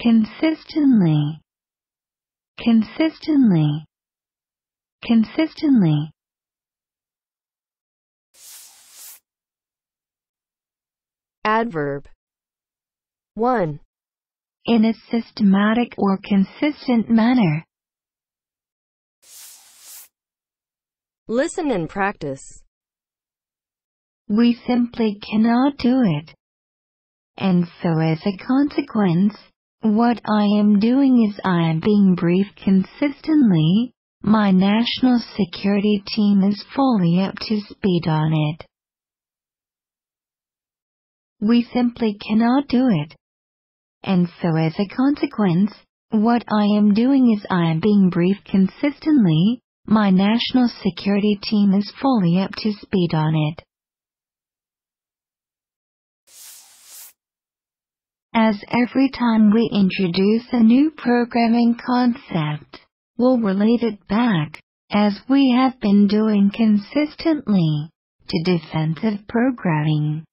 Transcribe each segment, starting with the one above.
consistently, consistently, consistently. Adverb 1. in a systematic or consistent manner. Listen and practice. We simply cannot do it. And so as a consequence, what I am doing is I am being briefed consistently, my national security team is fully up to speed on it. We simply cannot do it. And so as a consequence, what I am doing is I am being briefed consistently, my national security team is fully up to speed on it. As every time we introduce a new programming concept, we'll relate it back, as we have been doing consistently, to defensive programming.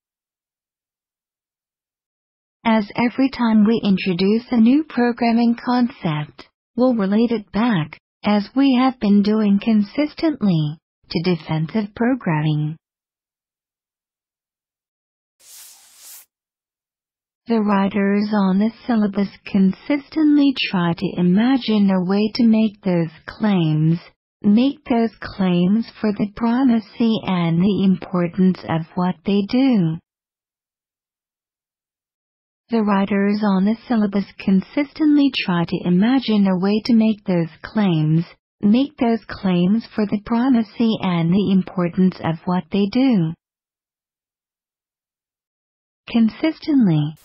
As every time we introduce a new programming concept, we'll relate it back, as we have been doing consistently, to defensive programming. The writers on the syllabus consistently try to imagine a way to make those claims, make those claims for the primacy and the importance of what they do. The writers on the syllabus consistently try to imagine a way to make those claims, make those claims for the primacy and the importance of what they do. Consistently.